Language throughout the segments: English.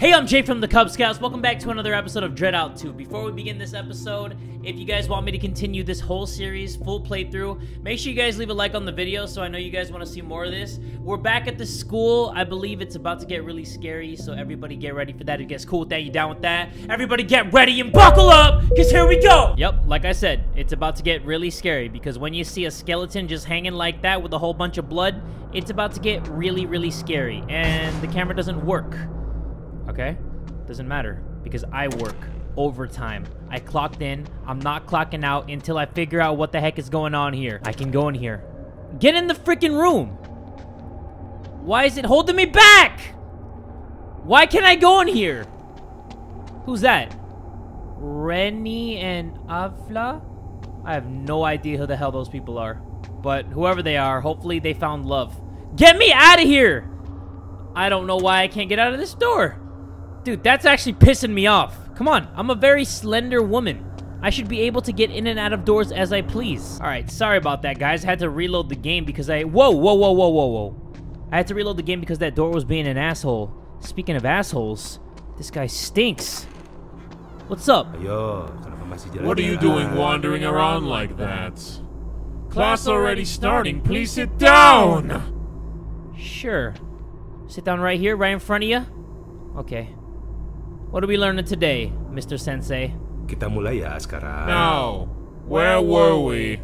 Hey, I'm Jay from the Kubz Scouts. Welcome back to another episode of DreadOut 2. Before we begin this episode, if you guys want me to continue this whole series, full playthrough, make sure you guys leave a like on the video so I know you guys want to see more of this. We're back at the school. I believe it's about to get really scary, so everybody get ready for that. It gets cool with that, you down with that? Everybody get ready and buckle up, because here we go! Yep, like I said, it's about to get really scary, because when you see a skeleton just hanging like that with a whole bunch of blood, it's about to get really, really scary, and the camera doesn't work okay? Doesn't matter because I work overtime. I clocked in. I'm not clocking out until I figure out what the heck is going on here. I can go in here. Get in the freaking room. Why is it holding me back? Why can't I go in here? Who's that? Rennie and Avla? I have no idea who the hell those people are. But whoever they are, hopefully they found love. Get me out of here! I don't know why I can't get out of this door. Dude, that's actually pissing me off. Come on, I'm a very slender woman. I should be able to get in and out of doors as I please. All right, sorry about that, guys. I had to reload the game because I... Whoa, whoa, whoa, whoa, whoa, whoa. I had to reload the game because that door was being an asshole. Speaking of assholes, this guy stinks. What's up? What are you doing wandering around like that? Class already starting. Please sit down. Sure. Sit down right here, right in front of you. Okay. What are we learning today, Mr. Sensei? Kita mulai ya sekarang. Now, where were we?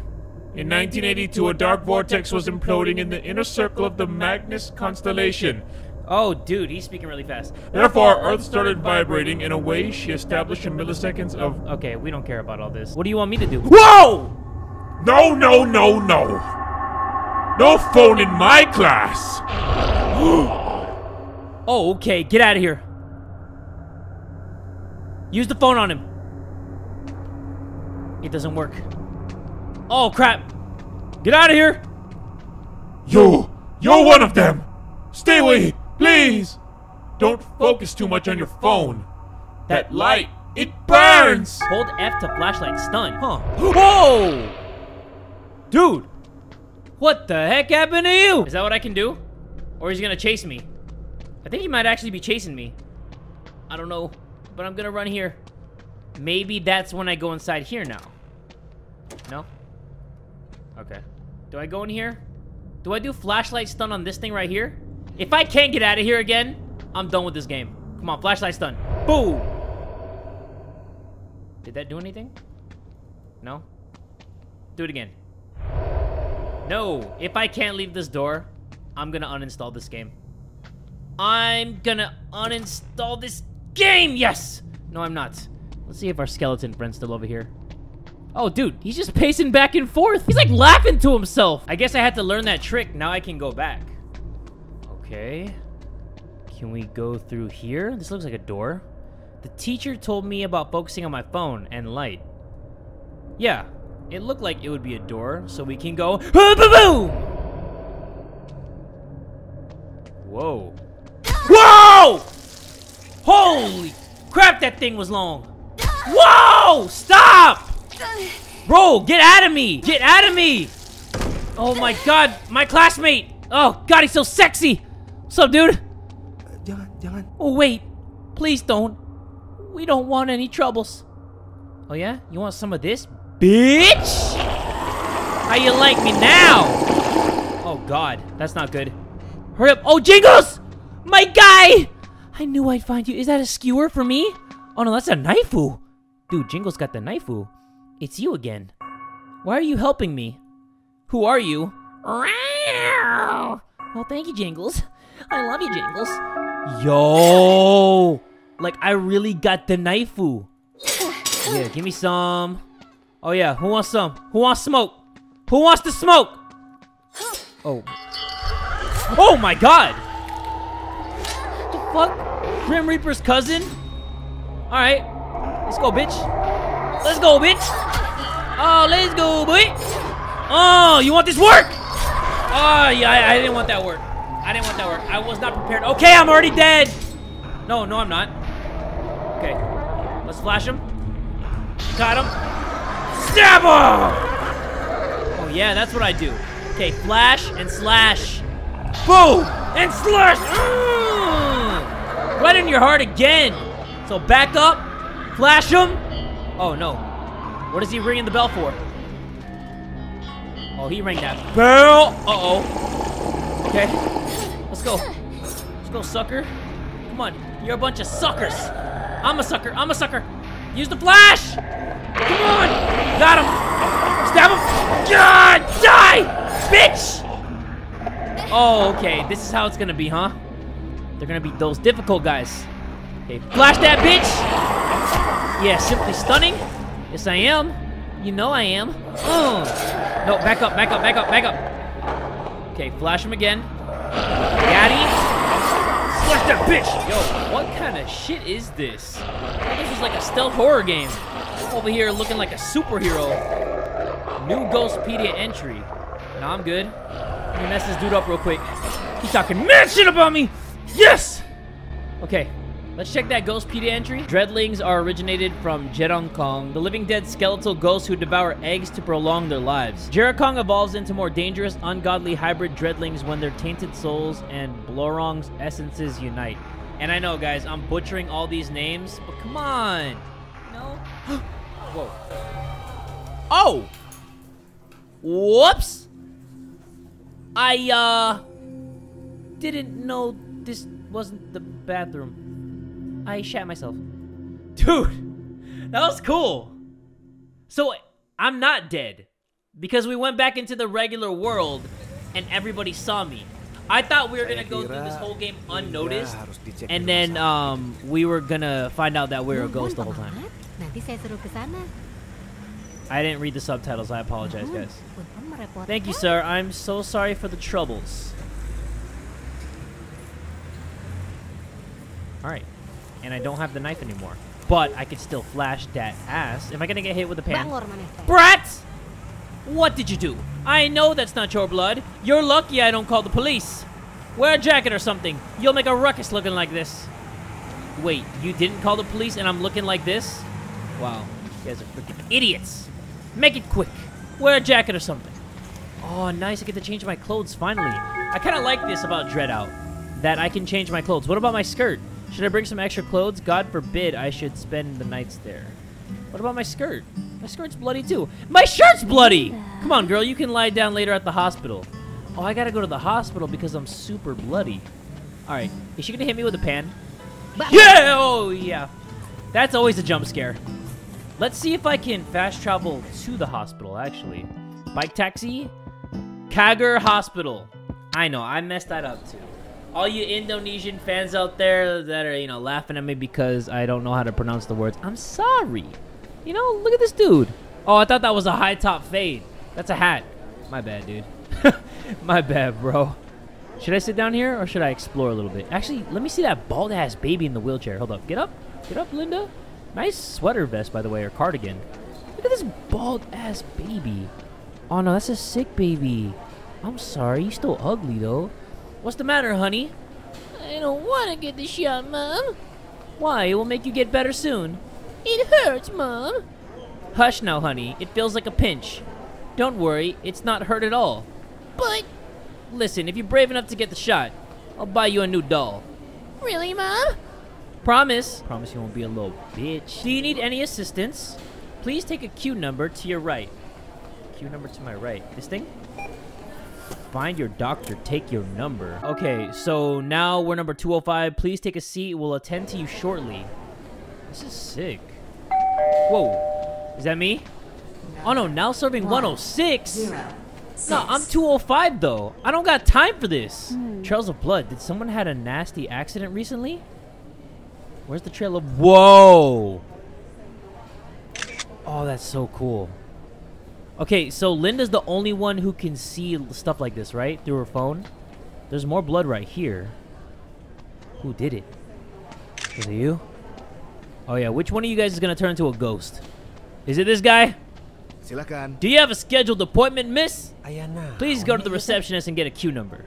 In 1982, a dark vortex was imploding in the inner circle of the Magnus constellation. Oh, dude, he's speaking really fast. Therefore, Earth started vibrating in a way she established in milliseconds of. Okay, we don't care about all this. What do you want me to do? Whoa! No, no, no, no! No phone in my class! oh, okay, get out of here. Use the phone on him. It doesn't work. Oh, crap. Get out of here. You, you're one of them. Stay away, please. Don't focus too much on your phone. That light, it burns. Hold F to flashlight stun. Huh. Whoa! Dude, what the heck happened to you? Is that what I can do? Or is he gonna chase me? I think he might actually be chasing me. I don't know but I'm gonna run here. Maybe that's when I go inside here now. No? Okay. Do I go in here? Do I do flashlight stun on this thing right here? If I can't get out of here again, I'm done with this game. Come on, flashlight stun. Boom! Did that do anything? No? Do it again. No! If I can't leave this door, I'm gonna uninstall this game. I'm gonna uninstall this game! Yes! No, I'm not. Let's see if our skeleton friend's still over here. Oh, dude, he's just pacing back and forth. He's like laughing to himself. I guess I had to learn that trick. Now I can go back. Okay. Can we go through here? This looks like a door. The teacher told me about focusing on my phone and light. Yeah, it looked like it would be a door, so we can go! Whoa. Holy crap, that thing was long. Whoa! Stop! Bro, get out of me! Get out of me! Oh my god, my classmate! Oh god, he's so sexy! What's up, dude? Jangan, jangan. Oh wait, please don't. We don't want any troubles. Oh yeah? You want some of this? Bitch! How you like me now? Oh god, that's not good. Hurry up. Oh, Jingles! My guy! I knew I'd find you. Is that a skewer for me? Oh no, that's a knifeu. Dude, Jingle's got the knifeu. It's you again. Why are you helping me? Who are you? Well, thank you, Jingles. I love you, Jingles. Yo! Like, I really got the knifeu. Yeah, give me some. Oh yeah, who wants some? Who wants smoke? Who wants to smoke? Oh. Oh my god! Fuck? Grim Reaper's cousin? Alright. Let's go, bitch. Let's go, bitch. Oh, let's go, boy. Oh, you want this work? Oh, yeah, I, I didn't want that work. I didn't want that work. I was not prepared. Okay, I'm already dead. No, no, I'm not. Okay. Let's flash him. Got him. Stab him! Oh, yeah, that's what I do. Okay, flash and slash. Boom! And slash! Right in your heart again. So back up, flash him. Oh no. What is he ringing the bell for? Oh, he rang that bell. Uh-oh. Okay. Let's go. Let's go, sucker. Come on. You're a bunch of suckers. I'm a sucker. I'm a sucker. Use the flash. Come on. Got him. Stab him. God, die, bitch. Oh, okay. This is how it's gonna be, huh? They're gonna be those difficult guys. Okay, flash that bitch. Yeah, simply stunning. Yes, I am. You know I am. Oh. No, back up, back up, back up, back up. Okay, flash him again. Daddy. Flash that bitch. Yo, what kind of shit is this? This is like a stealth horror game. Over here looking like a superhero. New Ghostpedia entry. No, I'm good. Let me mess this dude up real quick. He's talking mad shit about me. Yes. Okay. Let's check that Ghostpedia entry. Dreadlings are originated from Jerong Kong, the living dead skeletal ghosts who devour eggs to prolong their lives. Jerokong evolves into more dangerous, ungodly hybrid dreadlings when their tainted souls and Blorong's essences unite. And I know, guys, I'm butchering all these names, but come on. No? Whoa. Oh! Whoops! I, uh, didn't know this wasn't the bathroom. I shat myself. Dude, that was cool. So, I'm not dead. Because we went back into the regular world and everybody saw me. I thought we were gonna go through this whole game unnoticed, and then um, we were gonna find out that we were a ghost the whole time. I didn't read the subtitles. I apologize, guys. Thank you, sir. I'm so sorry for the troubles. Alright. And I don't have the knife anymore. But I could still flash that ass. Am I gonna get hit with a pan? Bangor maneh teh. Brat! What did you do? I know that's not your blood. You're lucky I don't call the police. Wear a jacket or something. You'll make a ruckus looking like this. Wait, you didn't call the police and I'm looking like this? Wow. You guys are freaking idiots. Make it quick. Wear a jacket or something. Oh, nice. I get to change my clothes finally. I kind of like this about DreadOut. That I can change my clothes. What about my skirt? Should I bring some extra clothes? God forbid I should spend the nights there. What about my skirt? My skirt's bloody too. My shirt's bloody! Come on, girl. You can lie down later at the hospital. Oh, I gotta go to the hospital because I'm super bloody. Alright. Is she gonna hit me with a pan? Yeah! Oh, yeah. That's always a jump scare. Let's see if I can fast travel to the hospital, actually. Bike taxi? Kager Hospital. I know, I messed that up too. All you Indonesian fans out there that are, you know, laughing at me because I don't know how to pronounce the words, I'm sorry. You know, look at this dude. Oh, I thought that was a high top fade. That's a hat. My bad, dude. My bad, bro. Should I sit down here or should I explore a little bit? Actually, let me see that bald ass baby in the wheelchair. Hold up. Get up. Get up, Linda. Nice sweater vest, by the way, or cardigan. Look at this bald ass baby. Oh no, that's a sick baby. I'm sorry, you're still ugly though. What's the matter, honey? I don't want to get the shot, Mom. Why? It will make you get better soon. It hurts, Mom. Hush now, honey. It feels like a pinch. Don't worry, it's not hurt at all. But Listen, if you're brave enough to get the shot, I'll buy you a new doll. Really, Mom? Promise. Promise you won't be a little bitch. Do you need any assistance? Please take a queue number to your right. Queue number to my right. This thing? Find your doctor, take your number. Okay, so now we're number 205. Please take a seat. We'll attend to you shortly. This is sick. Whoa. Is that me? Oh no, now serving 106? No, I'm 205 though. I don't got time for this. Hmm. Trails of blood. Did someone had a nasty accident recently? Where's the trail of Whoa. Oh, that's so cool. Okay, so Linda's the only one who can see stuff like this, right? Through her phone. There's more blood right here. Who did it? Was it you? Oh yeah, which one of you guys is gonna turn into a ghost? Is it this guy? Silakan. Do you have a scheduled appointment, miss? Ayan na. Please go to the receptionist and get a queue number.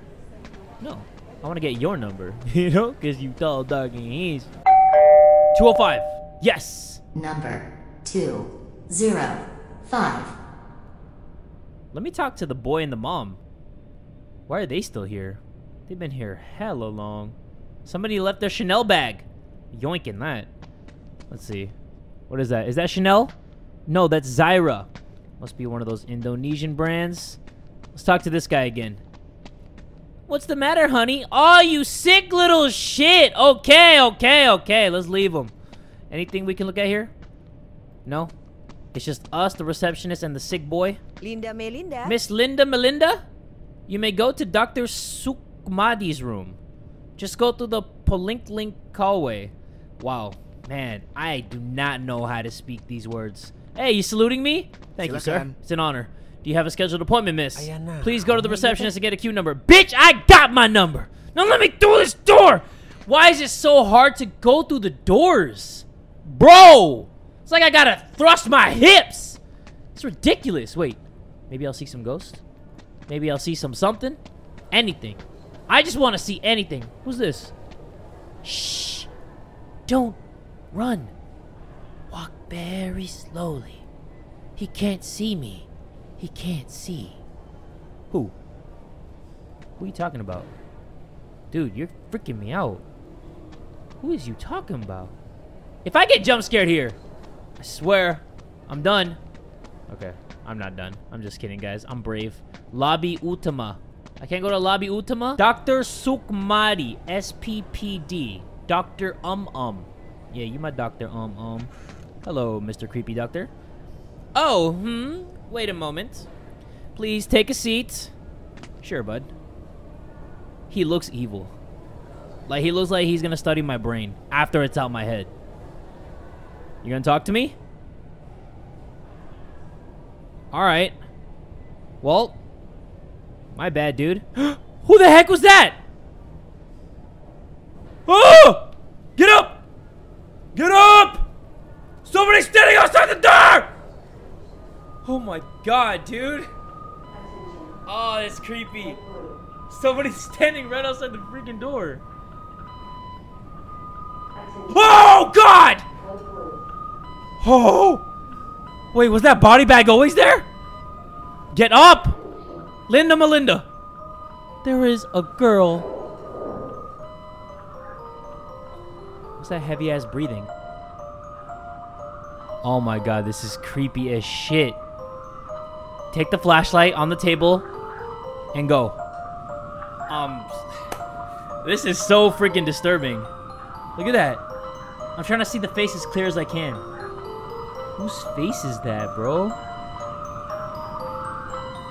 No, I want to get your number. you know, because you tall, dark, and he's 205. Yes. Number two zero five. Let me talk to the boy and the mom. Why are they still here? They've been here hella long. Somebody left their Chanel bag. Yoinking that. Let's see. What is that? Is that Chanel? No, that's Zyra. Must be one of those Indonesian brands. Let's talk to this guy again. What's the matter, honey? Oh, you sick little shit. Okay, okay, okay. Let's leave him. Anything we can look at here? No? It's just us, the receptionist, and the sick boy. Linda Melinda. Miss Linda Melinda, you may go to Dr. Sukmadi's room. Just go through the Poliklinik hallway. Wow, man, I do not know how to speak these words. Hey, you saluting me? Thank you, sir. It's an honor. Do you have a scheduled appointment, miss? Ayan na. Please go to the receptionist and get a queue number. Bitch, I got my number. Now let me through this door. Why is it so hard to go through the doors? Bro, it's like I gotta thrust my hips. It's ridiculous. Wait, maybe I'll see some ghosts? Maybe I'll see some something? Anything. I just want to see anything. Who's this? Shh. Don't run. Walk very slowly. He can't see me. He can't see. Who? Who are you talking about? Dude, you're freaking me out. Who is you talking about? If I get jump scared here, I swear, I'm done. Okay, I'm not done. I'm just kidding, guys. I'm brave. Lobby Utama. I can't go to Lobby Utama? Dr. Sukmadi, SPPD. Dr. Um Um. Yeah, you my Dr. Um Um. Hello, Mr. Creepy Doctor. Oh, hmm? Wait a moment. Please take a seat. Sure, bud. He looks evil. Like, he looks like he's gonna study my brain after it's out my head. You gonna talk to me? Alright. Well, my bad, dude. Who the heck was that? Oh! Get up! Get up! Somebody's standing outside the door! Oh my god, dude. Oh, that's creepy. Somebody's standing right outside the freaking door. Oh god! Oh! Wait, was that body bag always there? Get up! Linda Melinda. There is a girl. What's that heavy ass breathing? Oh my god, this is creepy as shit. Take the flashlight on the table and go. Um, this is so freaking disturbing. Look at that. I'm trying to see the face as clear as I can. Whose face is that, bro?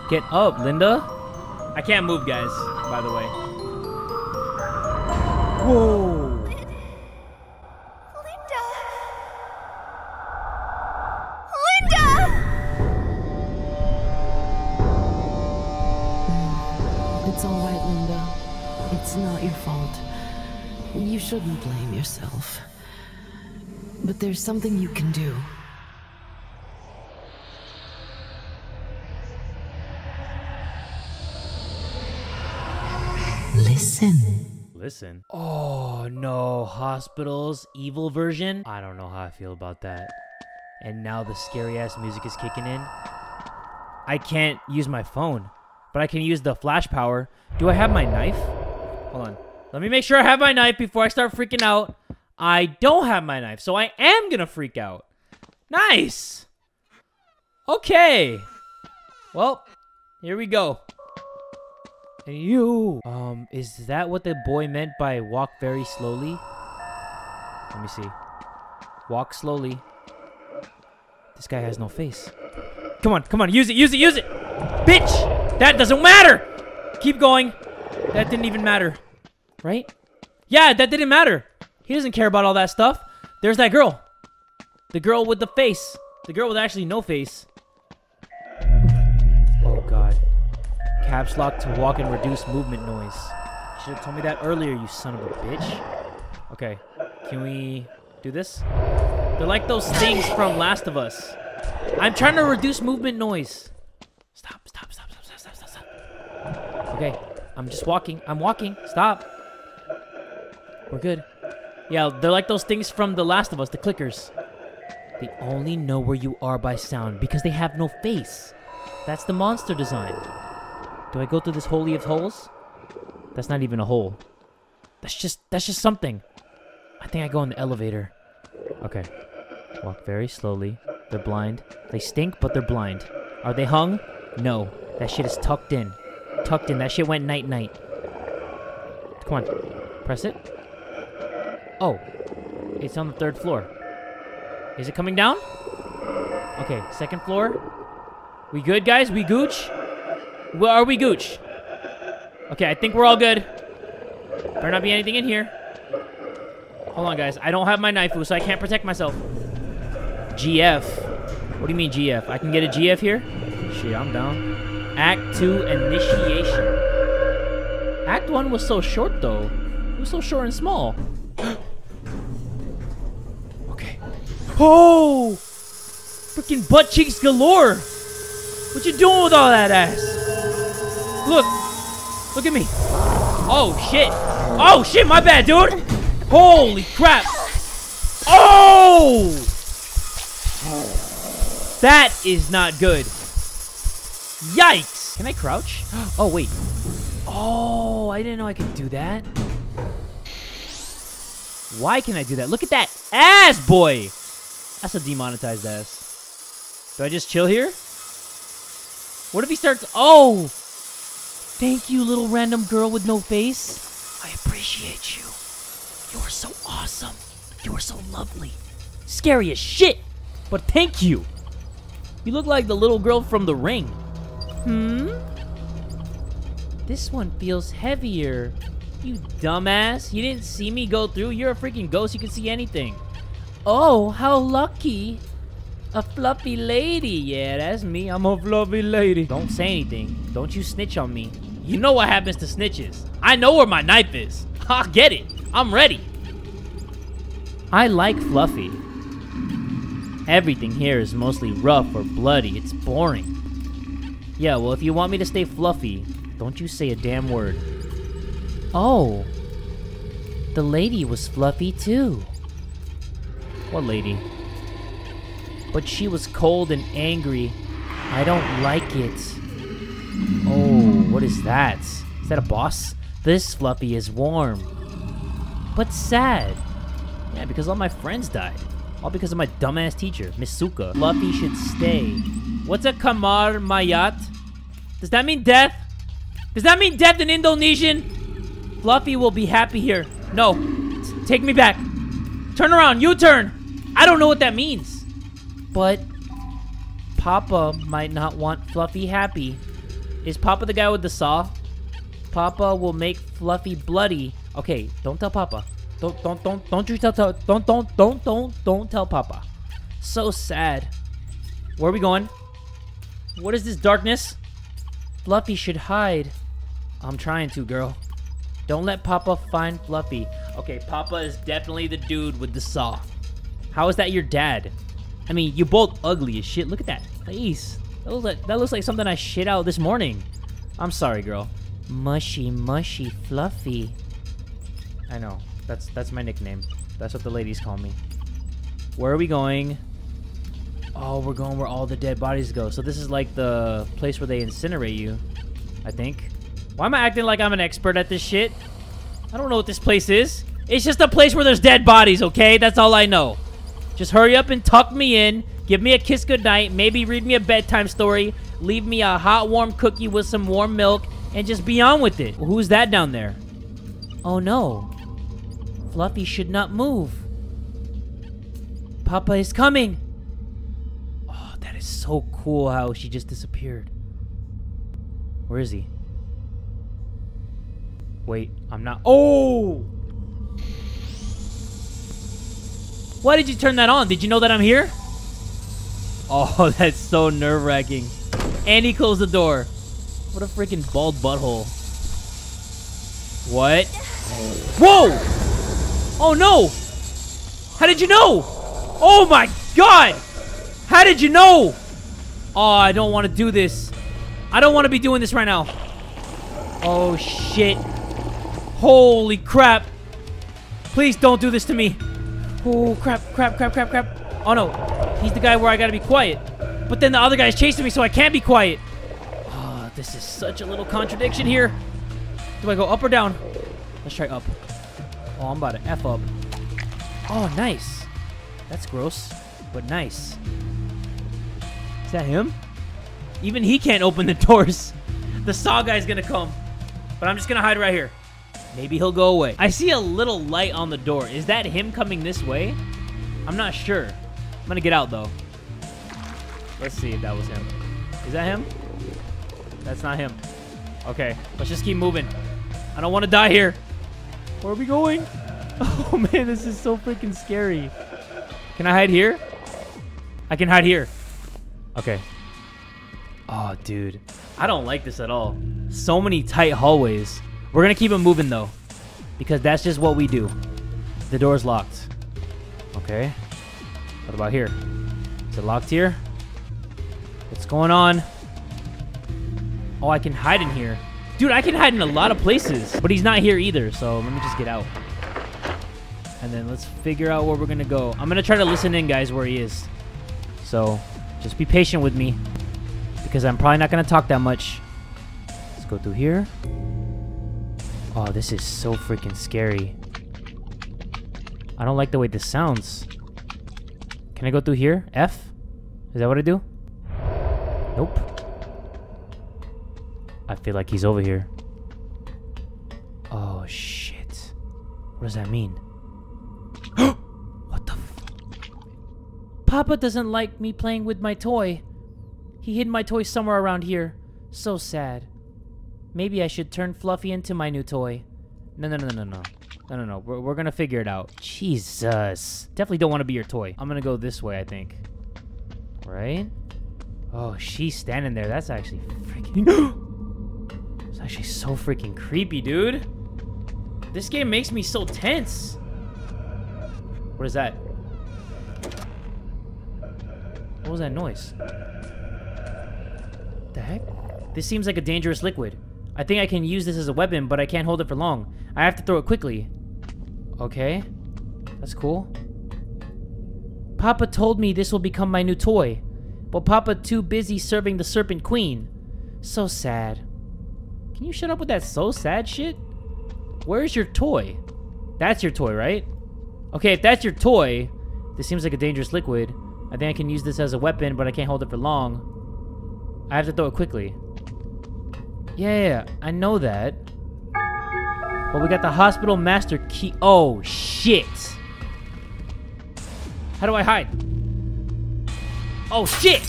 Get up, Linda. I can't move, guys, by the way. Whoa. Linda. Linda. It's all right, Linda. It's not your fault. You shouldn't blame yourself. But there's something you can do. Listen. Oh no, hospitals, evil version. I don't know how I feel about that. And now the scary ass music is kicking in. I can't use my phone, but I can use the flash power. Do I have my knife? Hold on. Let me make sure I have my knife before I start freaking out. I don't have my knife, so I am gonna freak out. Nice. Okay. Well, here we go. And you. Um, is that what the boy meant by walk very slowly? Let me see. Walk slowly. This guy has no face. Come on, come on, use it, use it, use it! Bitch! That doesn't matter! Keep going. That didn't even matter. Right? Yeah, that didn't matter. He doesn't care about all that stuff. There's that girl. The girl with the face. The girl with actually no face. Caps lock to walk and reduce movement noise. You should have told me that earlier, you son of a bitch. Okay. Can we do this? They're like those things from Last of Us. I'm trying to reduce movement noise. Stop, stop, stop, stop, stop, stop, stop, stop. Okay. I'm just walking. I'm walking. Stop. We're good. Yeah, they're like those things from The Last of Us, the clickers. They only know where you are by sound because they have no face. That's the monster design. Do I go through this holy of holes? That's not even a hole. That's just that's just something. I think I go in the elevator. Okay. Walk very slowly. They're blind. They stink, but they're blind. Are they hung? No. That shit is tucked in. Tucked in. That shit went night night. Come on. Press it. Oh. It's on the third floor. Is it coming down? Okay, second floor. We good, guys? We gooch? Well, are we gooch? Okay, I think we're all good. Better not be anything in here. Hold on, guys. I don't have my knife, so I can't protect myself. GF. What do you mean GF? I can get a GF here? Shit, I'm down. Act 2 Initiation. Act 1 was so short, though. It was so short and small. okay. Oh! Freaking butt cheeks galore! What you doing with all that ass? Look! Look at me! Oh, shit! Oh, shit, my bad, dude! Holy crap! Oh! That is not good. Yikes! Can I crouch? Oh, wait. Oh, I didn't know I could do that. Why can I do that? Look at that ass, boy! That's a demonetized ass. Do I just chill here? What if he starts... Oh! Thank you, little random girl with no face. I appreciate you. You are so awesome. You are so lovely. Scary as shit, but thank you. You look like the little girl from The Ring. Hmm? This one feels heavier. You dumbass. You didn't see me go through? You're a freaking ghost. You can see anything. Oh, how lucky. A fluffy lady. Yeah, that's me. I'm a fluffy lady. Don't say anything. Don't you snitch on me. You know what happens to snitches. I know where my knife is. I'll get it. I'm ready. I like Fluffy. Everything here is mostly rough or bloody. It's boring. Yeah, well, if you want me to stay fluffy, don't you say a damn word. Oh. The lady was fluffy too. What lady? But she was cold and angry. I don't like it. Oh, what is that? Is that a boss? This Fluffy is warm. But sad. Yeah, because all my friends died. All because of my dumbass teacher, Miss Suka. Fluffy should stay. What's a Kamar Mayat? Does that mean death? Does that mean death in Indonesian? Fluffy will be happy here. No. Take me back. Turn around. U-turn. I don't know what that means. But Papa might not want Fluffy happy. Is Papa the guy with the saw? Papa will make Fluffy bloody. Okay, don't tell Papa. Don't don't don't don't you tell, tell don't don't don't don't don't tell Papa. So sad. Where are we going? What is this darkness? Fluffy should hide. I'm trying to, girl. Don't let Papa find Fluffy. Okay, Papa is definitely the dude with the saw. How is that your dad? I mean, you both ugly as shit. Look at that face. That looks like that looks like something I shit out this morning. I'm sorry, girl. Mushy, mushy, fluffy. I know. That's that's my nickname. That's what the ladies call me. Where are we going? Oh, we're going where all the dead bodies go. So this is like the place where they incinerate you. I think. Why am I acting like I'm an expert at this shit? I don't know what this place is. It's just a place where there's dead bodies, okay? That's all I know. Just hurry up and tuck me in. Give me a kiss goodnight. Maybe read me a bedtime story. Leave me a hot, warm cookie with some warm milk. And just be on with it. Who's that down there? Oh, no. Fluffy should not move. Papa is coming. Oh, that is so cool how she just disappeared. Where is he? Wait, I'm not. Oh! Why did you turn that on? Did you know that I'm here? Oh, that's so nerve wracking. And he closed the door. What a freaking bald butthole. What? Whoa! Oh no! How did you know? Oh my god! How did you know? Oh, I don't want to do this. I don't want to be doing this right now. Oh shit. Holy crap. Please don't do this to me. Oh crap, crap, crap, crap, crap. Oh no. He's the guy where I gotta be quiet. But then the other guy's chasing me so I can't be quiet. Oh, this is such a little contradiction here. Do I go up or down? Let's try up. Oh, I'm about to F up. Oh, nice. That's gross, but nice. Is that him? Even he can't open the doors. The saw guy's gonna come. But I'm just gonna hide right here. Maybe he'll go away. I see a little light on the door. Is that him coming this way? I'm not sure. I'm gonna get out though. Let's see if that was him. Is that him? That's not him. Okay, let's just keep moving. I don't want to die here. Where are we going? Oh man, this is so freaking scary. Can I hide here? I can hide here. Okay. Oh, dude. I don't like this at all. So many tight hallways. We're going to keep it moving, though. Because that's just what we do. The door's locked. Okay. What about here? Is it locked here? What's going on? Oh, I can hide in here. Dude, I can hide in a lot of places. But he's not here either, so let me just get out. And then let's figure out where we're to go. I'm to try to listen in, guys, where he is. So, just be patient with me. Because I'm probably not to talk that much. Let's go through here. Oh, this is so freaking scary. I don't like the way this sounds. Can I go through here? F? Is that what I do? Nope. I feel like he's over here. Oh, shit. What does that mean? what the Papa doesn't like me playing with my toy. He hid my toy somewhere around here. So sad. Maybe I should turn Fluffy into my new toy. No, no, no, no, no. No, no. We're, we're gonna figure it out. Jesus. Definitely don't want to be your toy. I'm gonna go this way, I think. Right? Oh, she's standing there. That's actually freaking... it's actually so freaking creepy, dude. This game makes me so tense. What is that? What was that noise? The heck? This seems like a dangerous liquid. I think I can use this as a weapon, but I can't hold it for long. I have to throw it quickly. Okay. That's cool. Papa told me this will become my new toy. But Papa too busy serving the Serpent Queen. So sad. Can you shut up with that so sad shit? Where's your toy? That's your toy, right? Okay, if that's your toy, this seems like a dangerous liquid. I think I can use this as a weapon, but I can't hold it for long. I have to throw it quickly. Yeah, yeah, yeah, I know that. But we got the hospital master key. Oh, shit. How do I hide? Oh, shit.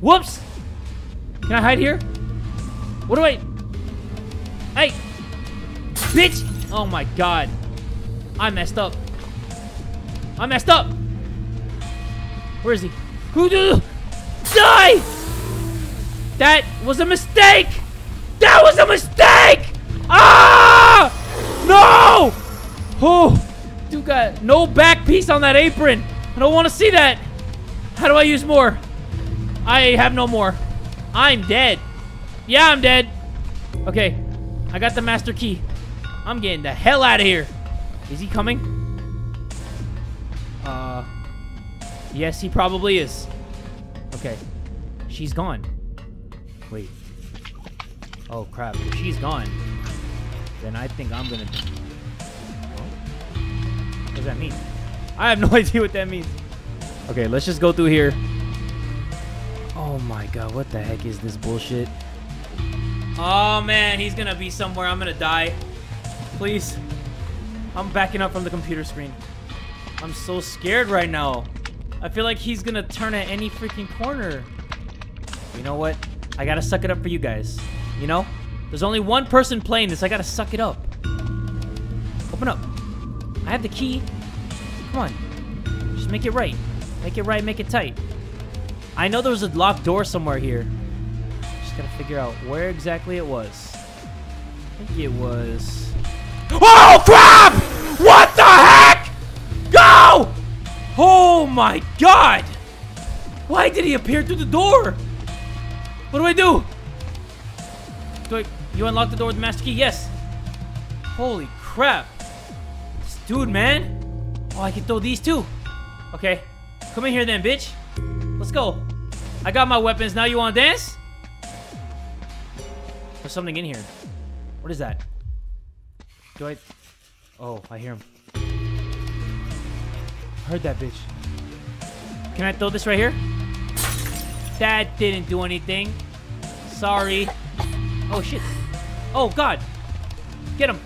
Whoops. Can I hide here? What do I... Hey. Bitch. Oh, my God. I messed up. I messed up. Where is he? Who do? Die! That was a mistake! That was a mistake! Ah! No! Oh, dude got no back piece on that apron. I don't want to see that. How do I use more? I have no more. I'm dead. Yeah, I'm dead. Okay, I got the master key. I'm getting the hell out of here. Is he coming? Uh, yes, he probably is. Okay, she's gone. Wait. Oh crap, she's gone, then I think I'm gonna... What does that mean? I have no idea what that means. Okay, let's just go through here. Oh my god, what the heck is this bullshit? Oh man, he's gonna be somewhere. I'm gonna die. Please. I'm backing up from the computer screen. I'm so scared right now. I feel like he's gonna turn at any freaking corner. You know what? I gotta suck it up for you guys. You know? There's only one person playing this. I gotta suck it up. Open up. I have the key. Come on. Just make it right. Make it right, make it tight. I know there was a locked door somewhere here. Just gotta figure out where exactly it was. I think it was... Oh, crap! What the heck? Go! Oh, my God! Why did he appear through the door? What do I do? You unlock the door with the master key? Yes. Holy crap. This dude, man. Oh, I can throw these too. Okay. Come in here then, bitch. Let's go. I got my weapons. Now you want to dance? There's something in here. What is that? Do I... Oh, I hear him. Heard that bitch. Can I throw this right here? That didn't do anything. Sorry. Oh, shit. Oh, God. Get him.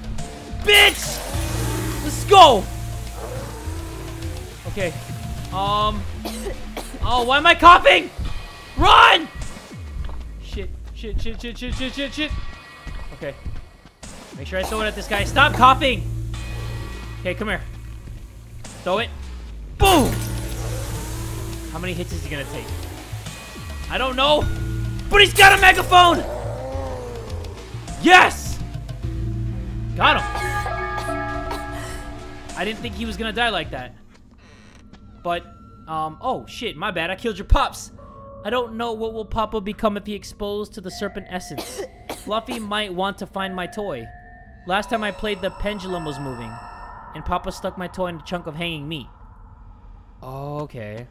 Bitch! Let's go! Okay. Um. Oh, why am I coughing? Run! Shit, shit, shit, shit, shit, shit, shit, shit. Okay. Make sure I throw it at this guy. Stop coughing! Okay, come here. Throw it. Boom! How many hits is he gonna take? I don't know, but he's got a megaphone! Yes! Got him. I didn't think he was gonna die like that. But, um, oh shit, my bad, I killed your pops. I don't know what will Papa become if he exposed to the serpent essence. Fluffy might want to find my toy. Last time I played, the pendulum was moving, and Papa stuck my toy in a chunk of hanging meat. Oh, Okay.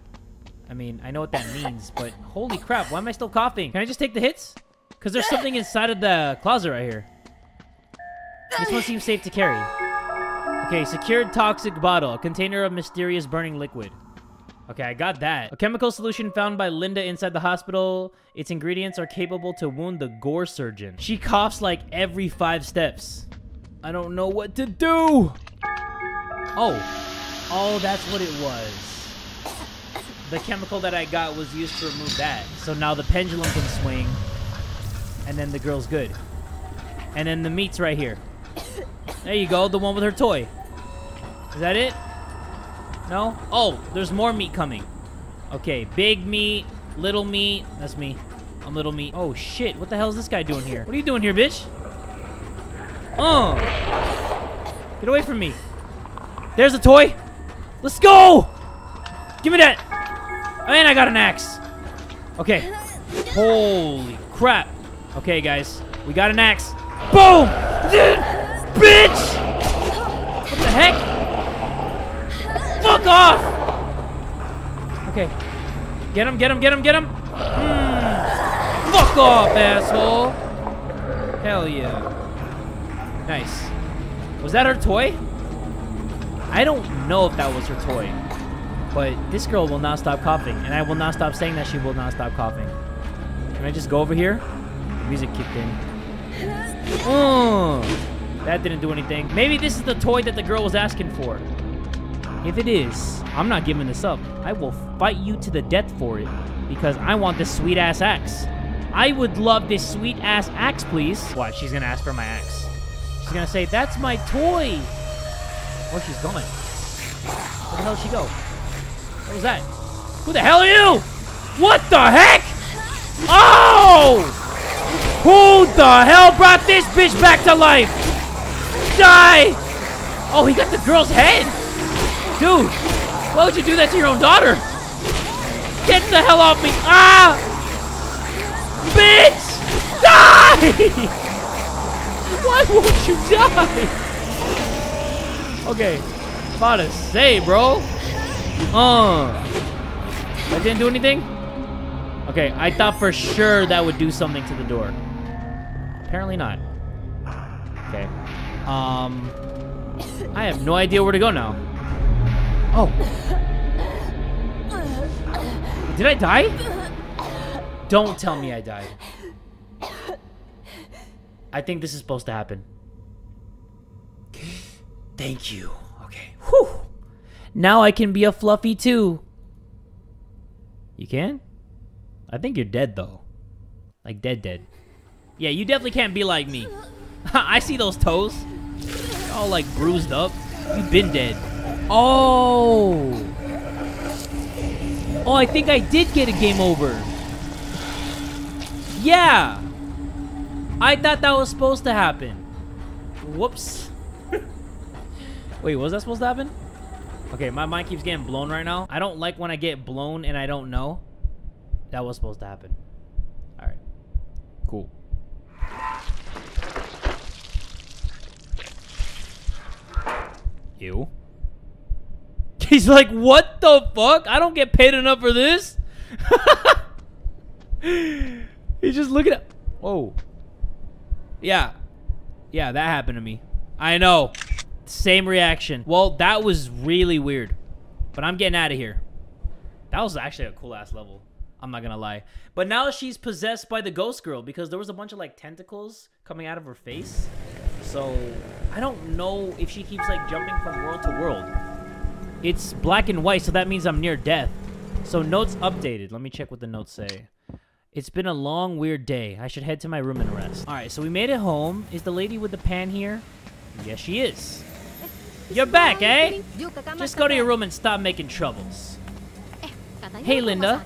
I mean, I know what that means, but holy crap, why am I still coughing? Can I just take the hits? Because there's something inside of the closet right here. This one seems safe to carry. Okay, secured toxic bottle, a container of mysterious burning liquid. Okay, I got that. A chemical solution found by Linda inside the hospital. Its ingredients are capable to wound the gore surgeon. She coughs like every five steps. I don't know what to do. Oh. Oh, that's what it was. The chemical that I got was used to remove that. So now the pendulum can swing. And then the girl's good. And then the meat's right here. There you go, the one with her toy. Is that it? No? Oh, there's more meat coming. Okay, big meat, little meat. That's me. I'm little meat. Oh, shit. What the hell is this guy doing here? What are you doing here, bitch? Oh. Get away from me. There's a toy. Let's go. Give me that. And I got an axe. Okay. Holy crap. Okay, guys. We got an axe. Boom! Bitch! What the heck? Fuck off! Okay. Get him, get him, get him, get him! Mm. Fuck off, asshole! Hell yeah. Nice. Was that her toy? I don't know if that was her toy. But this girl will not stop coughing. And I will not stop saying that she will not stop coughing. Can I just go over here? Music kicked in. Oh, that didn't do anything. Maybe this is the toy that the girl was asking for. If it is, I'm not giving this up. I will fight you to the death for it because I want this sweet ass axe. I would love this sweet ass axe, please. What? She's gonna ask for my axe. She's gonna say, "That's my toy." Oh, she's gone. Where the hell did she go? What was that? Who the hell are you? What the heck? Oh! Who the hell brought this bitch back to life? Die! Oh, he got the girl's head. Dude, why would you do that to your own daughter? Get the hell off me. Ah! Bitch! Die! Why won't you die? Okay. About to say, bro. Uh. That didn't do anything? Okay, I thought for sure that would do something to the door. Apparently not. Okay. Um. I have no idea where to go now. Oh. Did I die? Don't tell me I died. I think this is supposed to happen. Thank you. Okay. Whew. Now I can be a fluffy too. You can? I think you're dead though. Like dead dead. Yeah, you definitely can't be like me. I see those toes. They're all like bruised up. You've been dead. Oh. Oh, I think I did get a game over. Yeah. I thought that was supposed to happen. Whoops. Wait, was that supposed to happen? Okay, my mind keeps getting blown right now. I don't like when I get blown and I don't know. That was supposed to happen. Alright. Cool. Ew. He's like, what the fuck? I don't get paid enough for this. He's just looking at. Whoa. Yeah. Yeah, that happened to me. I know. Same reaction. Well, that was really weird. But I'm getting out of here. That was actually a cool ass level. I'm not gonna lie. But now she's possessed by the ghost girl because there was a bunch of like tentacles coming out of her face. So I don't know if she keeps like jumping from world to world. It's black and white, so that means I'm near death. So notes updated. Let me check what the notes say. It's been a long, weird day. I should head to my room and rest. All right, so we made it home. Is the lady with the pan here? Yes, she is. You're back, eh? Just go to your room and stop making troubles. Hey, Linda.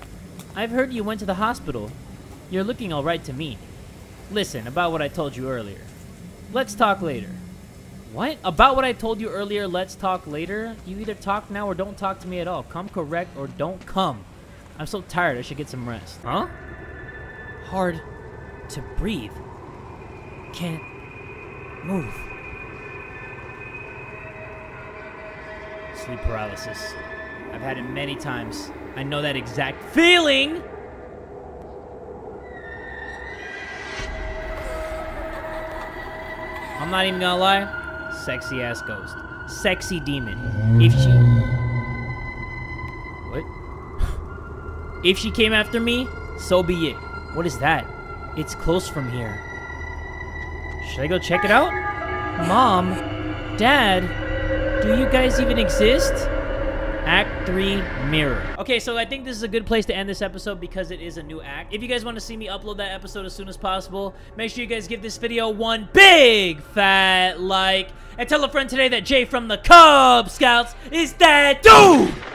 I've heard you went to the hospital. You're looking all right to me. Listen, about what I told you earlier. Let's talk later. What? About what I told you earlier, let's talk later? You either talk now or don't talk to me at all. Come correct or don't come. I'm so tired, I should get some rest. Huh? Hard to breathe. Can't move. Sleep paralysis. I've had it many times. I know that exact feeling! I'm not even gonna lie. Sexy ass ghost. Sexy demon. If she. What? if she came after me, so be it. What is that? It's close from here. Should I go check it out? Mom? Dad? Do you guys even exist? Act 3 Mirror. Okay, so I think this is a good place to end this episode because it is a new act. If you guys want to see me upload that episode as soon as possible, make sure you guys give this video one big fat like. And tell a friend today that Jay from the Kubz Scouts is that dude!